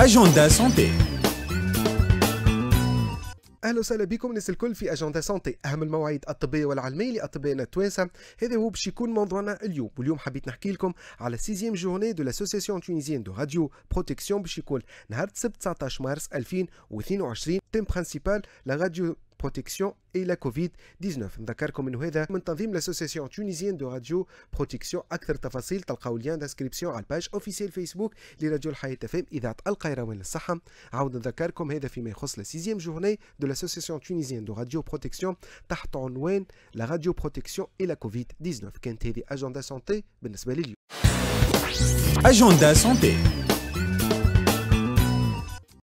أجندا سونتي اهلا وسهلا بكم الناس الكل في اجندا سانتي اهم المواعيد الطبيه والعلميه لاطبائنا التوانسه هذا هو باش يكون موضوعنا اليوم واليوم حبيت نحكي لكم على سيزيام جورني دو لاسوسيسيون تونيزيان دو راديو بروتكسيون باش يكون نهار السبت 19 مارس 2022 تيم برينسيبال لا راديو protection et la COVID-19. D'accord, comme nous avons l'association tunisienne de radio protection, acteur facile t'as le lien d'inscription à la page officielle Facebook, les radios Al-Hayat FM, Al-Qaïra ou Al-Saham. comme nous avons la sixième journée de l'association tunisienne de radio protection, t'as la radio protection et la COVID-19. Qu'est-ce agenda santé, ben Agenda santé.